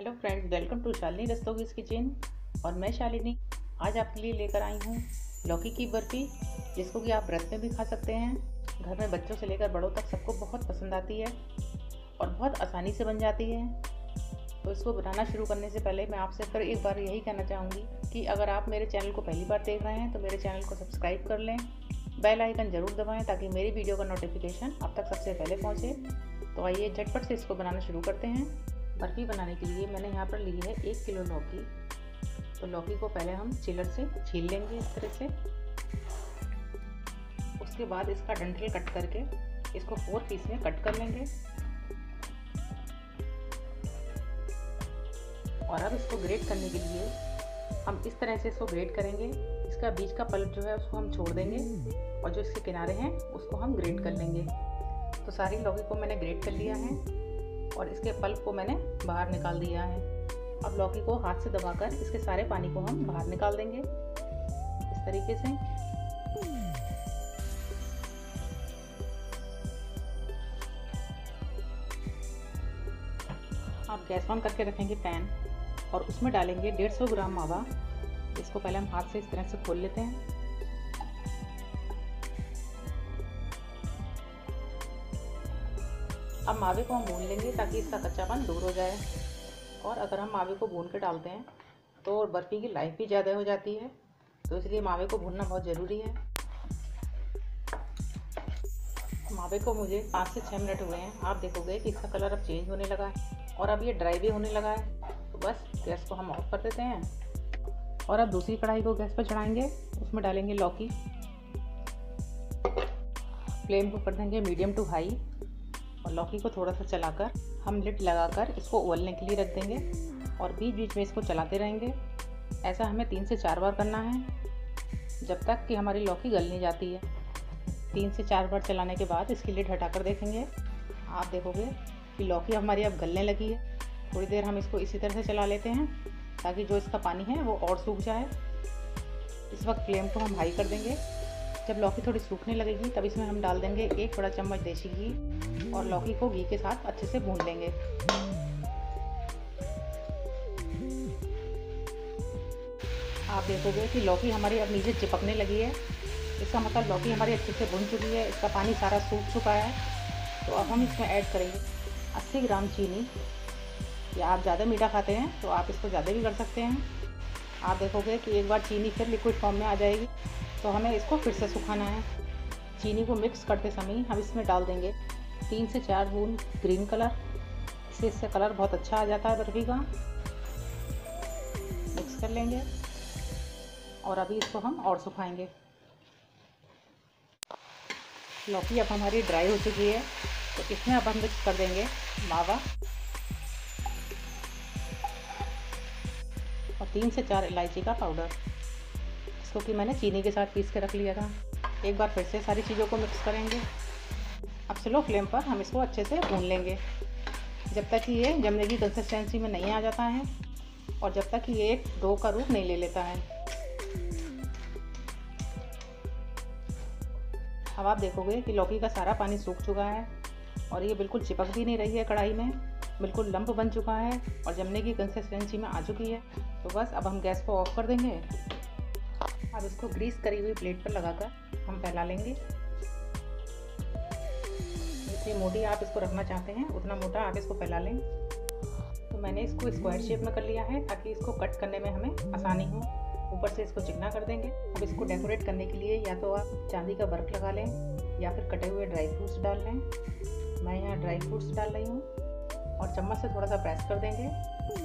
Hello friends, welcome to Shalini Rastogi's kitchen. और मैं शालिनी, आज आपके लिए लेकर आई हूँ लौकी की बर्फ़ी, जिसको कि आप व्रत में भी खा सकते हैं। घर में बच्चों से लेकर बड़ों तक सबको बहुत पसंद आती है और बहुत आसानी से बन जाती है। तो इसको बनाना शुरू करने से पहले मैं आपसे फिर एक बार यही कहना चाहूँगी कि अगर आप मेरे चैनल को पहली बार देख रहे हैं तो मेरे चैनल को सब्सक्राइब कर लें। बेल आइकन ज़रूर दबाएँ ताकि मेरी वीडियो का नोटिफिकेशन आप तक सबसे पहले पहुँचे। तो आइए झटपट से इसको बनाना शुरू करते हैं। बर्फ़ी बनाने के लिए मैंने यहाँ पर ली है एक किलो लौकी। तो लौकी को पहले हम चिलर से छील लेंगे इस तरह से। उसके बाद इसका डंठल कट करके इसको फोर पीस में कट कर लेंगे। और अब इसको ग्रेट करने के लिए हम इस तरह से इसको ग्रेट करेंगे। इसका बीच का पल्प जो है उसको हम छोड़ देंगे और जो इसके किनारे हैं उसको हम ग्रेट कर लेंगे। तो सारी लौकी को मैंने ग्रेट कर लिया है। और इसके पल्प को मैंने बाहर निकाल दिया है। अब लौकी को हाथ से दबाकर इसके सारे पानी को हम बाहर निकाल देंगे। इस तरीके से। आप गैस ऑन करके रखेंगे पैन और उसमें डालेंगे 150 ग्राम मावा। इसको पहले हम हाथ से इस तरह से खोल लेते हैं। अब मावे को हम भून लेंगे ताकि इसका कच्चापन दूर हो जाए। और अगर हम मावे को भून के डालते हैं तो बर्फ़ी की लाइफ भी ज़्यादा हो जाती है। तो इसलिए मावे को भूनना बहुत ज़रूरी है। मावे को मुझे पाँच से छः मिनट हुए हैं। आप देखोगे कि इसका कलर अब चेंज होने लगा है और अब ये ड्राई भी होने लगा है। तो बस गैस को हम ऑफ़ कर देते हैं। और अब दूसरी कढ़ाई को गैस पर चढ़ाएँगे। उसमें डालेंगे लौकी। फ्लेम को कर देंगे मीडियम टू हाई। और लौकी को थोड़ा सा चलाकर हम लिड लगाकर इसको उबलने के लिए रख देंगे और बीच बीच में इसको चलाते रहेंगे। ऐसा हमें तीन से चार बार करना है, जब तक कि हमारी लौकी गल नहीं जाती है। तीन से चार बार चलाने के बाद इसकी लिड हटाकर देखेंगे। आप देखोगे कि लौकी हमारी अब गलने लगी है। थोड़ी देर हम इसको इसी तरह से चला लेते हैं, ताकि जो इसका पानी है वो और सूख जाए। इस वक्त फ्लेम को हम हाई कर देंगे। जब लौकी थोड़ी सूखने लगेगी, तब इसमें हम डाल देंगे एक बड़ा चम्मच देसी घी और लौकी को घी के साथ अच्छे से भून लेंगे। आप देखोगे कि लौकी हमारी अब नीचे चिपकने लगी है। इसका मतलब लौकी हमारी अच्छे से भुन चुकी है, इसका पानी सारा सूख चुका है। तो अब हम इसमें ऐड करेंगे 80 ग्राम चीनी। या आप ज़्यादा मीठा खाते हैं तो आप इसको ज़्यादा भी कर सकते हैं। आप देखोगे कि एक बार चीनी फिर लिक्विड फॉर्म में आ जाएगी। तो हमें इसको फिर से सुखाना है। चीनी को मिक्स करते समय हम इसमें डाल देंगे तीन से चार बूंद ग्रीन कलर इससे इससे कलर बहुत अच्छा आ जाता है बर्फ़ी का। मिक्स कर लेंगे और अभी इसको हम और सुखाएँगे। लौकी अब हमारी ड्राई हो चुकी है। तो इसमें अब हम मिक्स कर देंगे मावा। तीन से चार इलायची का पाउडर इसको कि मैंने चीनी के साथ पीस के रख लिया था। एक बार फिर से सारी चीज़ों को मिक्स करेंगे। अब स्लो फ्लेम पर हम इसको अच्छे से भून लेंगे। जब तक कि ये जमने की कंसिस्टेंसी में नहीं आ जाता है और जब तक कि ये एक डो का रूप नहीं ले लेता है। अब आप देखोगे कि लौकी का सारा पानी सूख चुका है और ये बिल्कुल चिपक भी नहीं रही है कढ़ाई में। बिल्कुल लंप बन चुका है और जमने की कंसिस्टेंसी में आ चुकी है। तो बस अब हम गैस को ऑफ़ कर देंगे अब इसको ग्रीस करी हुई प्लेट पर लगाकर हम फैला लेंगे। जितनी मोटी आप इसको रखना चाहते हैं, उतना मोटा आप इसको फैला लें। तो मैंने इसको स्क्वायर शेप में कर लिया है ताकि इसको कट करने में हमें आसानी हो। ऊपर से इसको चिकना कर देंगे। अब इसको डेकोरेट करने के लिए या तो आप चांदी का वर्क लगा लें या फिर कटे हुए ड्राई फ्रूट्स डाल लें। मैं यहाँ ड्राई फ्रूट्स डाल रही हूँ। और चम्मच से थोड़ा सा प्रेस कर देंगे।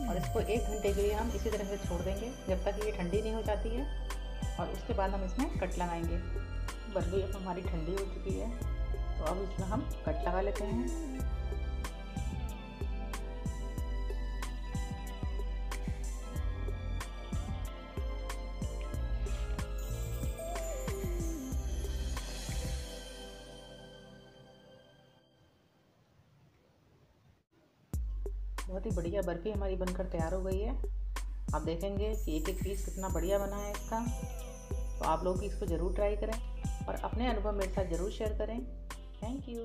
और इसको एक घंटे के लिए हम इसी तरह से छोड़ देंगे, जब तक ये ठंडी नहीं हो जाती है। और उसके बाद हम इसमें कट लगाएँगे। बर्फ़ी अब हमारी ठंडी हो चुकी है। तो अब इसमें हम कट लगा लेते हैं। बहुत ही बढ़िया बर्फ़ी हमारी बनकर तैयार हो गई है। आप देखेंगे कि एक एक पीस कितना बढ़िया बना है इसका। तो आप लोग इसको ज़रूर ट्राई करें और अपने अनुभव मेरे साथ ज़रूर शेयर करें। Thank you